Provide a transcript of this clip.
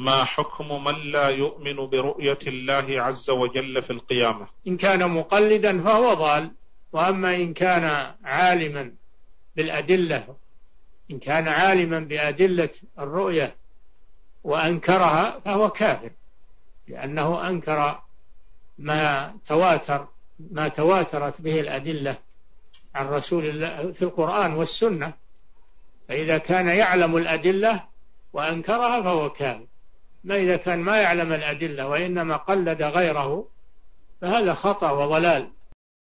ما حكم من لا يؤمن برؤية الله عز وجل في القيامة؟ إن كان مقلدا فهو ضال وأما إن كان عالما بالأدلة إن كان عالما بأدلة الرؤية وأنكرها فهو كافر لأنه أنكر ما تواتر ما تواترت به الأدلة عن رسول الله في القرآن والسنة فإذا كان يعلم الأدلة وأنكرها فهو كافر. ما إذا كان ما يعلم الأدلة وإنما قلد غيره فهذا خطأ وضلال.